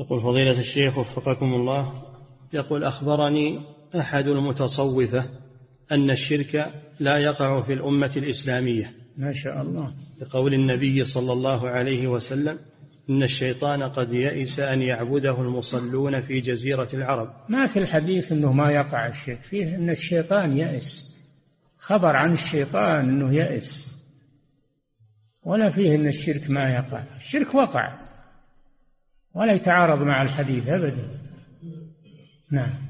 يقول فضيلة الشيخ وفقكم الله. يقول أخبرني أحد المتصوفة أن الشرك لا يقع في الأمة الإسلامية. ما شاء الله. لقول النبي صلى الله عليه وسلم إن الشيطان قد يئس أن يعبده المصلون في جزيرة العرب. ما في الحديث أنه ما يقع الشرك. فيه أن الشيطان يئس. خبر عن الشيطان أنه يئس. ولا فيه أن الشرك ما يقع. الشرك وقع. ولا يتعارض مع الحديث أبدا. نعم.